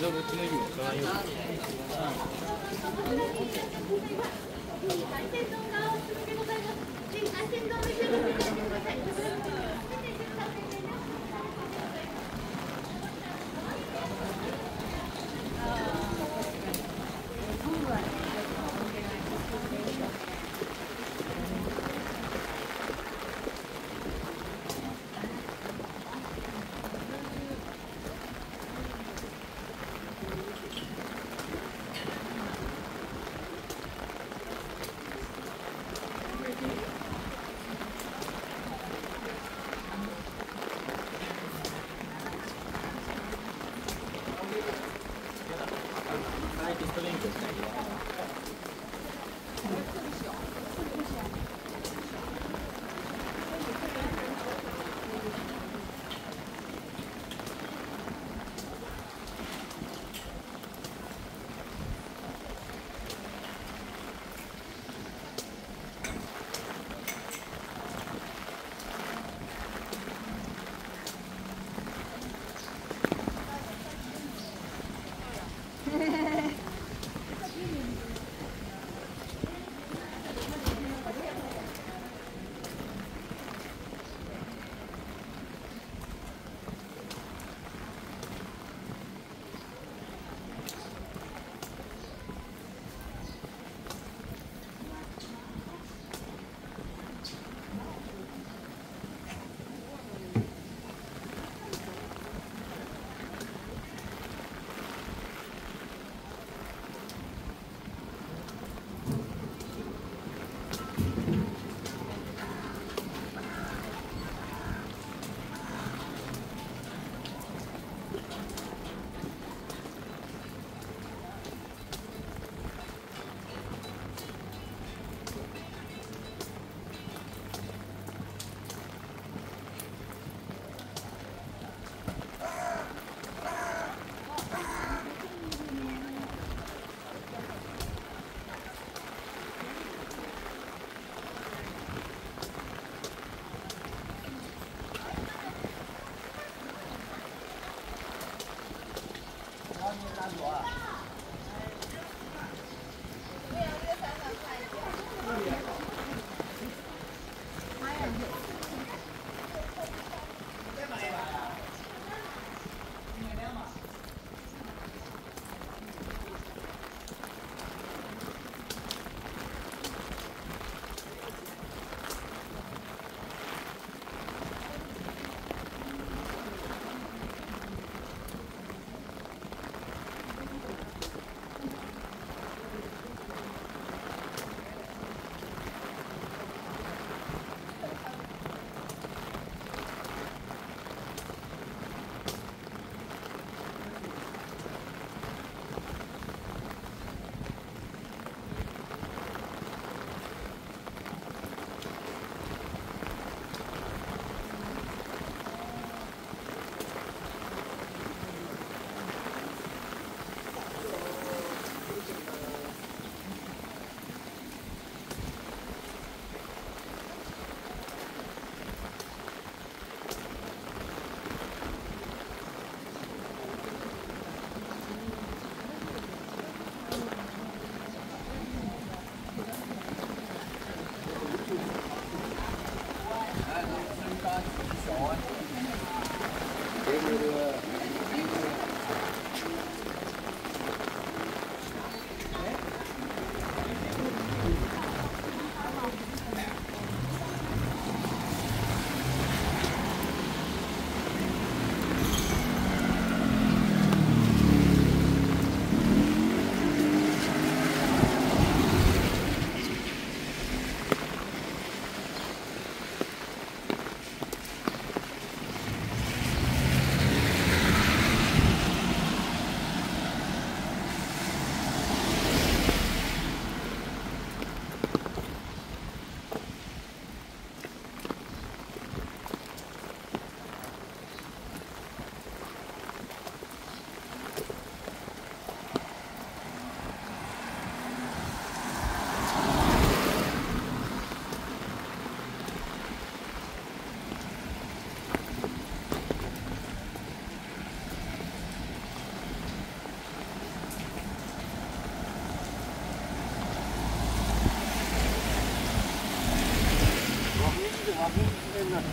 ガイドブックの意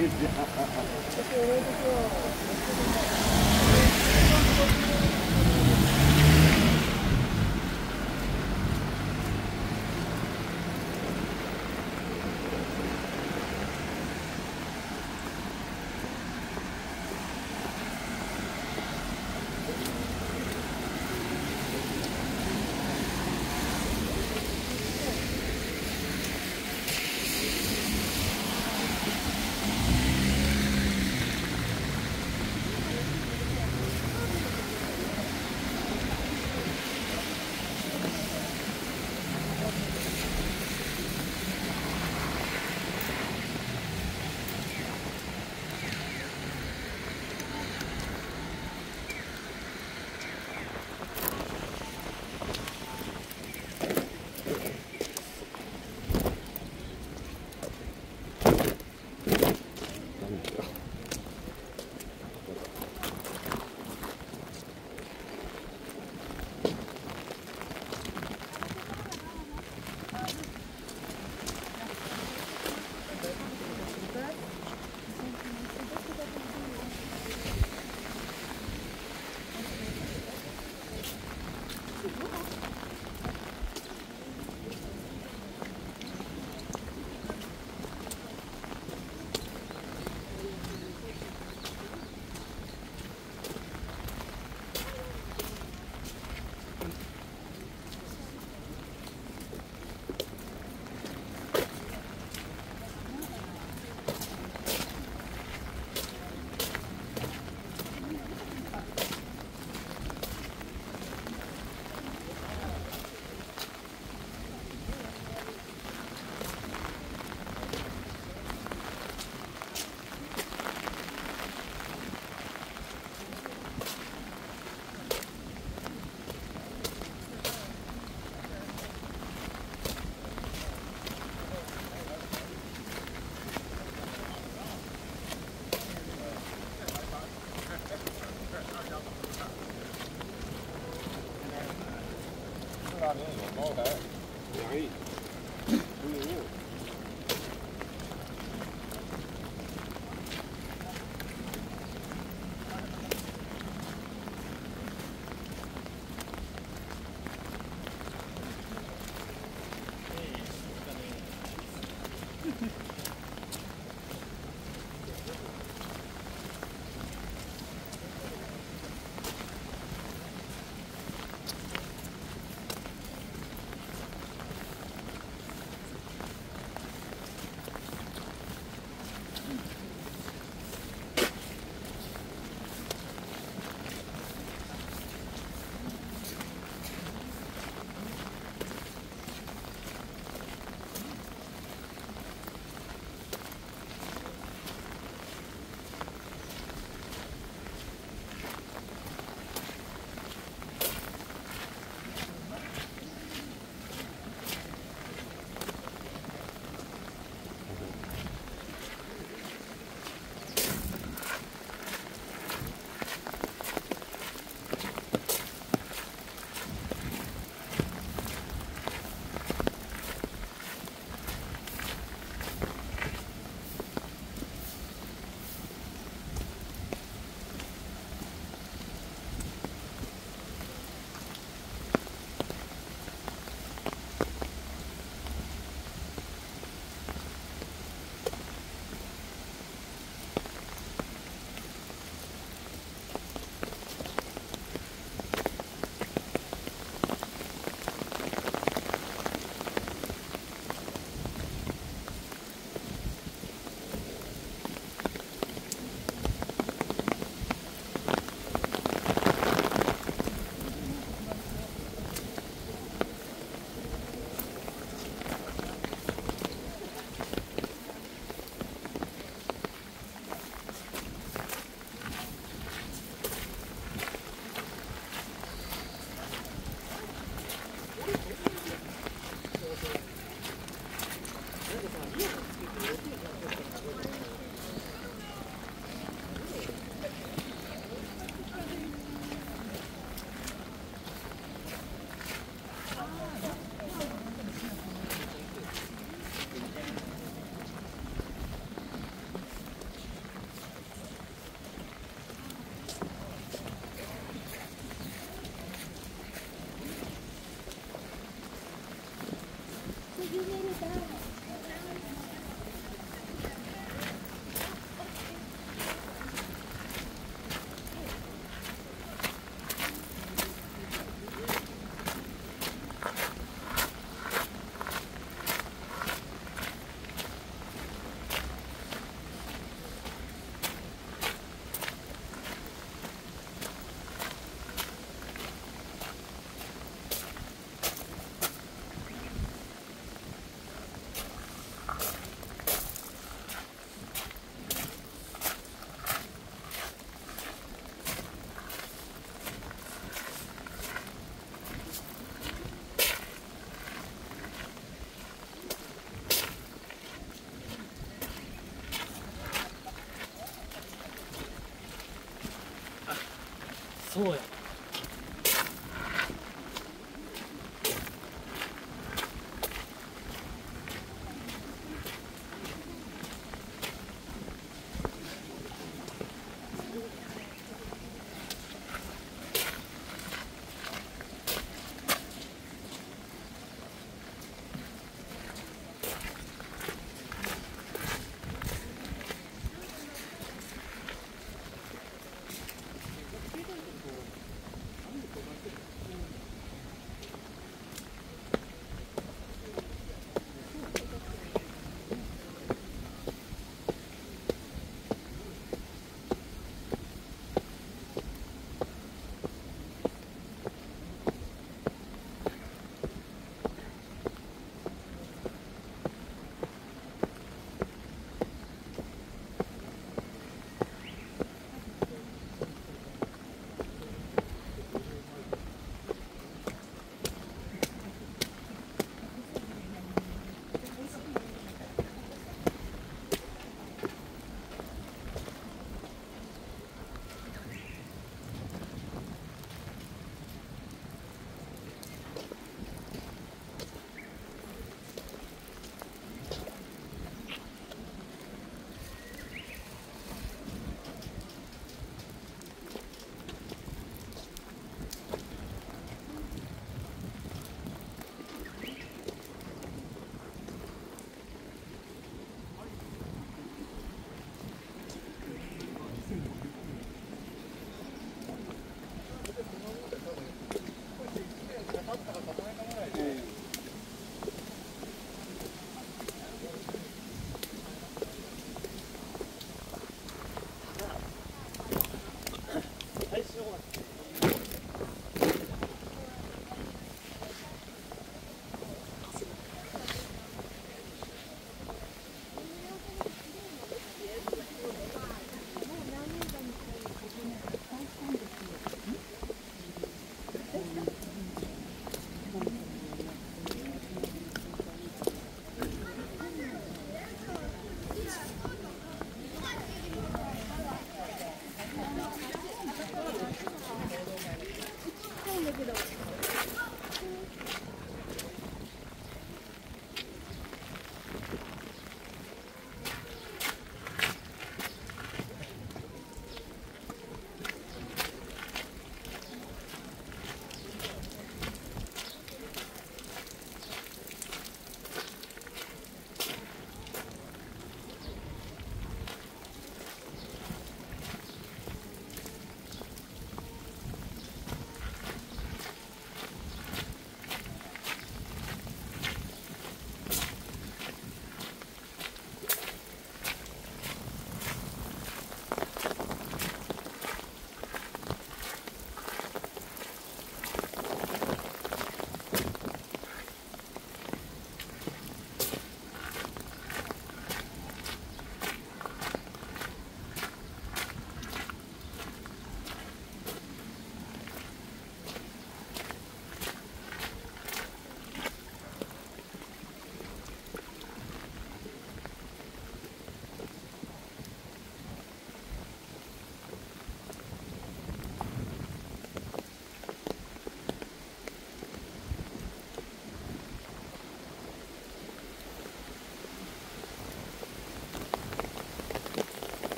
Good job.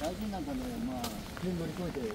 大臣なんかね、まあ、乗り越えて。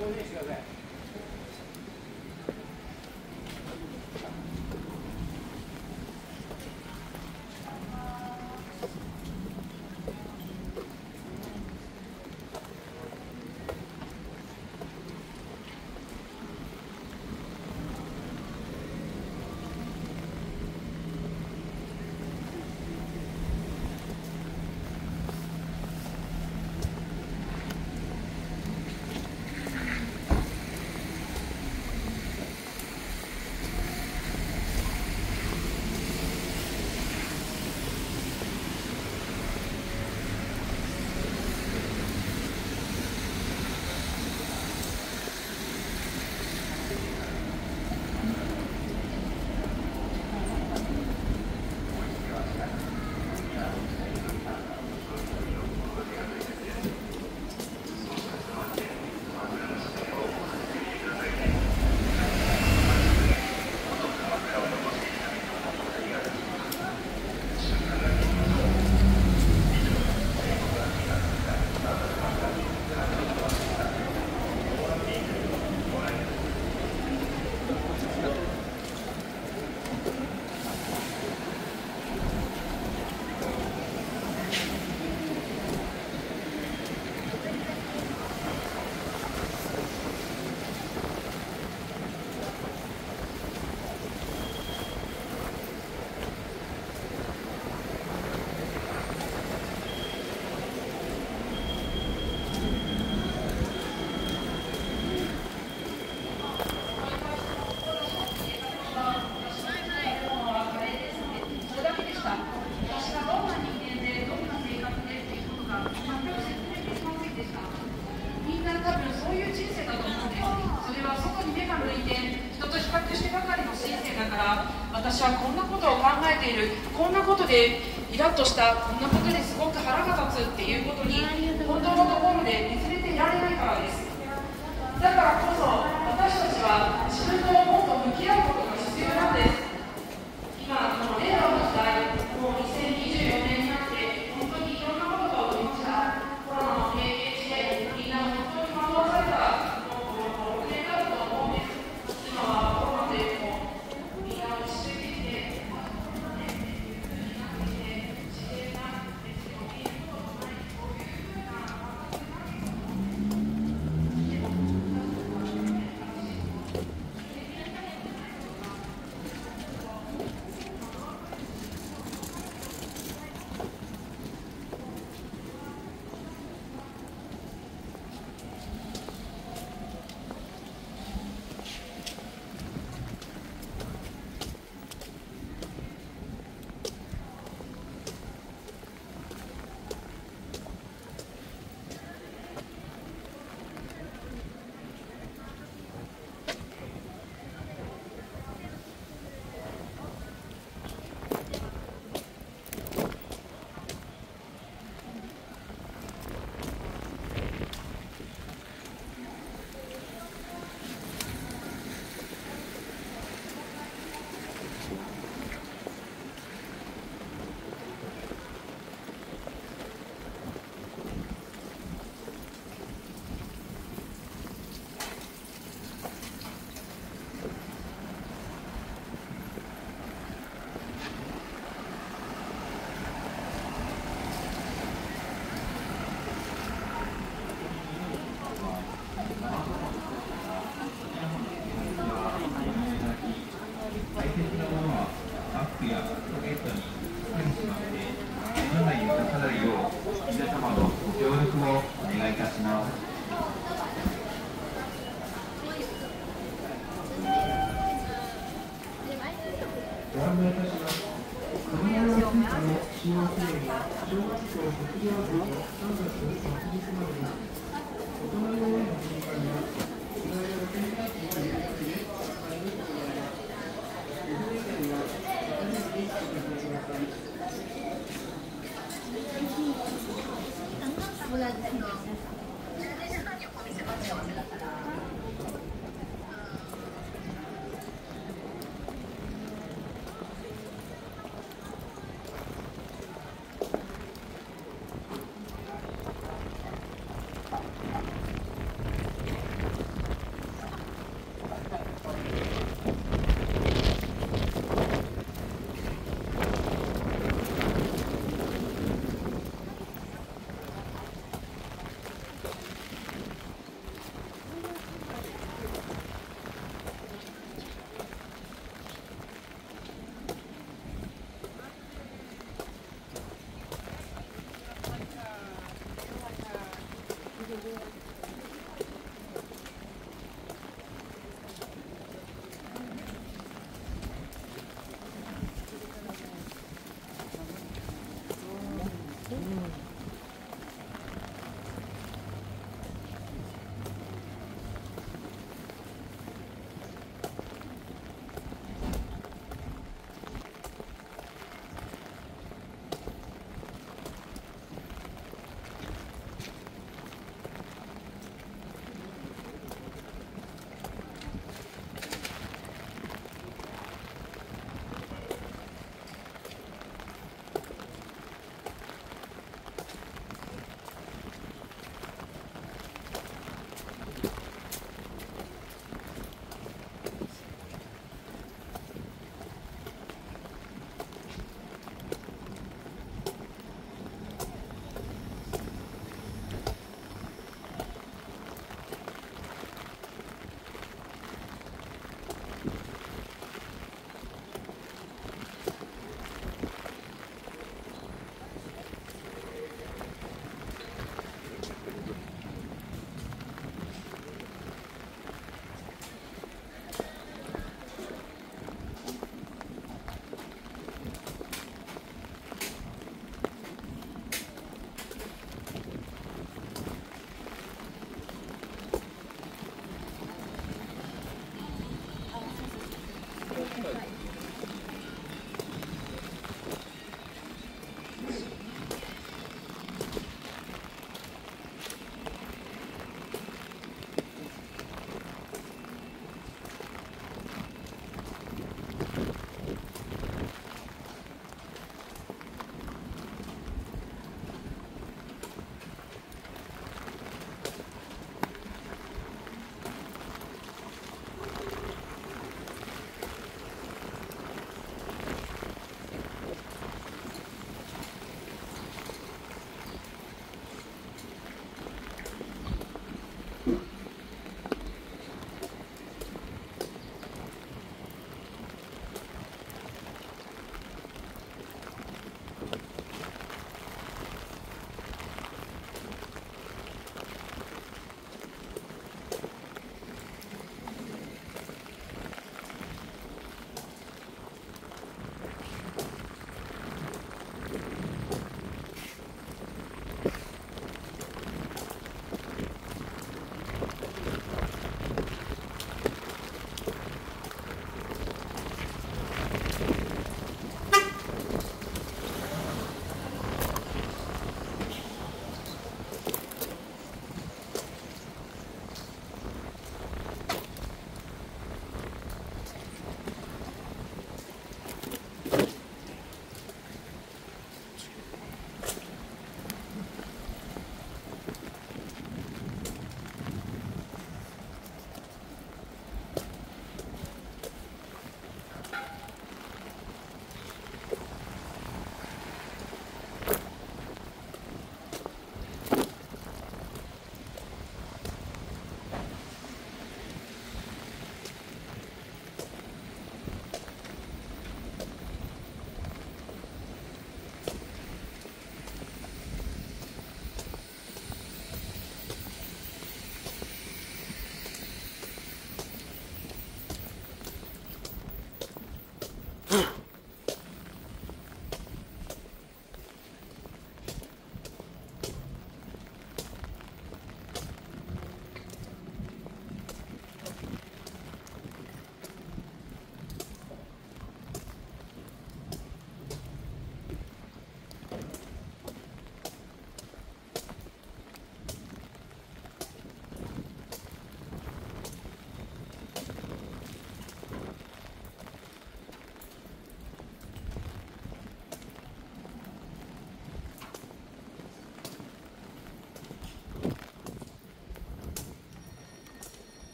con. イ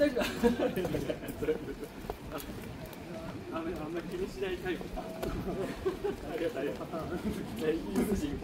大丈夫あんまりあんまり気にしないタイプ。ありがとう。ありがとう